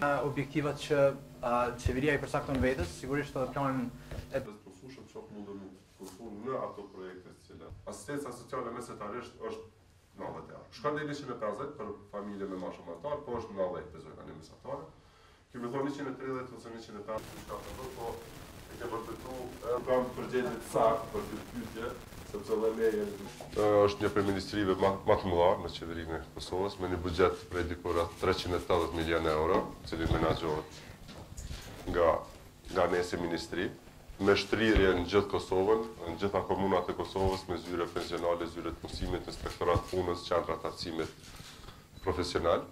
objektivat që qeveria i përcakton vetes, sigurisht edhe planin e përbashkët që mund të mund të përfundojnë në ato projekte të cilat. Asistenca sociale mesetarisht është 90 euro. Shkon deri 150 për familje me më shumë anëtarë, po është 90 të zëmë në mesatare. Kemi thënë njëqind e tridhjetë ose njëqind e pesëdhjetë diçka të tillë, po e ke vërtetu edhe. Nuk kam përgjegje të saktë për këtë pyetje, sepse dhe ne jemi në. Është një prej ministrive ma të mëdha në Qeverinë e Kosovës, me një buxhet prej diku rreth treqind e tetëdhjetë milionë euro, i cili menaxhohet nga nga ne si ministri, me shtrirje në gjithë Kosovën, në gjitha komunat e Kosovës, me zyre pensionale, zyre të punësimit, inspektorat të punës, qendra të aftësimit profesional.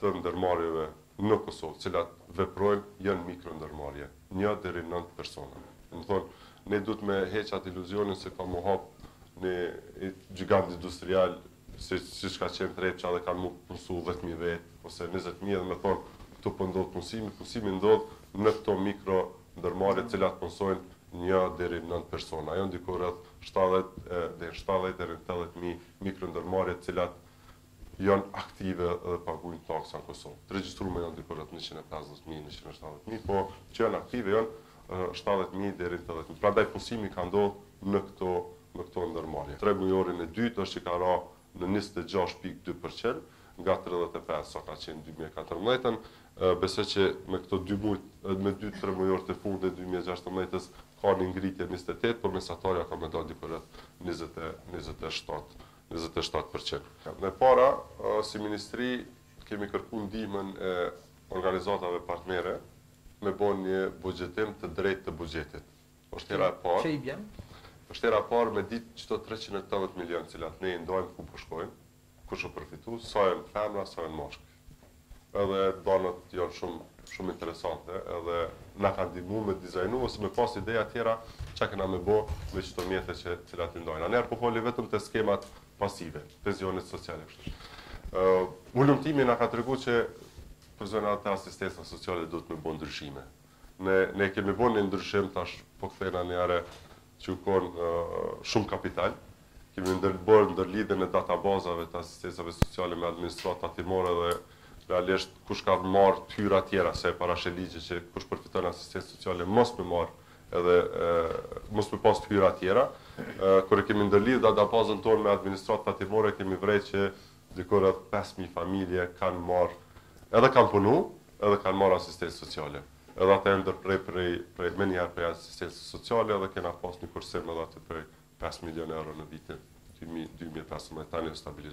të ndërmarrjeve në Kosovë, të cilat veprojnë, janë mikro-ndërmarrje, një deri në nëntë persona. Domethënë, ne duhet me hjek atë iluzionin se ka mu hap një gjigand industrial, si siç ka qenë Trepça dhe kanë mu punësu dhjetë mijë vetë, ose njëzet mijë dhe me thonë këtu po ndodh punësimi, punësimi ndodh në këto mikro ndërmarrje të cilat punësojnë një deri në nëntë persona. Janë diku rreth shtatëdhjetë deri në shtatëdhjetë deri në tetëdhjetë mijë mikro-ndërmarrje të cilat janë aktive dhe paguajnë taksa në Kosovë. Të regjistruara janë diku rreth njëqind e pesëdhjetë mijë, njëqind e shtatëdhjetë mijë, po që janë aktive janë shtatëdhjetë mijë deri në tetëdhjetë mijë. Prandaj punësimi ka ndodh në këto në këto ndërmarrje. Tremujorin e dytë është që ka ra në njëzet e gjashtë pikë dy përqind nga tridhjetë e pesë sa ka qenë në dy mijë e katërmbëdhjetë-ën. Besoj që me këto dy muaj, me dy tremujorët e fundit të dy mijë e gjashtëmbëdhjetë-s ka një ngritje njëzet e tetë, por mesatarja ka me dalë diku rreth njëzet e, njëzet e shtatë njëzet e shtatë për qind. E para, si ministri kemi kërku ndihmën e organizatave partnere me bo një buxhetim të drejtë të buxhetit. Është hera e parë. Që i bjen? Është hera e parë me ditë qëto treqind e tetëdhjetë milionë të cilat ne i ndajmë ku po shkojnë, kush është përfitu, sa janë femra, sa janë meshkuj. Edhe të dhanat janë shumë shumë interesante edhe na kanë ndihmu me dizajnu ose me pas ideja tjera çka kena me bo me qëto mjete që të cilat i ndajmë. A nër po foli vetëm te skemat pasive, pensionet sociale kështu. Ë hulumtimi na ka treguar që personat te asistenca sociale duhet me bo ndryshime. Ne ne kemi bo një ndryshim tash po kthehna një herë që u kon shumë kapital. Kemi ndër bërë ndërlidhjen e databazave të asistencave sociale me administratë tatimore dhe realisht kush ka marrë t'hyra tjera se e parasheh ligji që kush përfiton asistencë sociale mos me marrë edhe mos me pas t'hyra tjera. Kur e kemi ndërlidh databazën tonë me administratë tatimore kemi vrejt që Diku rreth pesë mijë familje kanë marrë, edhe kanë punu, edhe kanë marrë asistencë sociale. Edhe ata janë ndërpre prej, prej menjëherë prej asistencës sociale dhe kena pas një kursim edhe aty prej pesë milionë euro në vitin dy mijë e pesëmbëdhjetë, tani është stabilizu.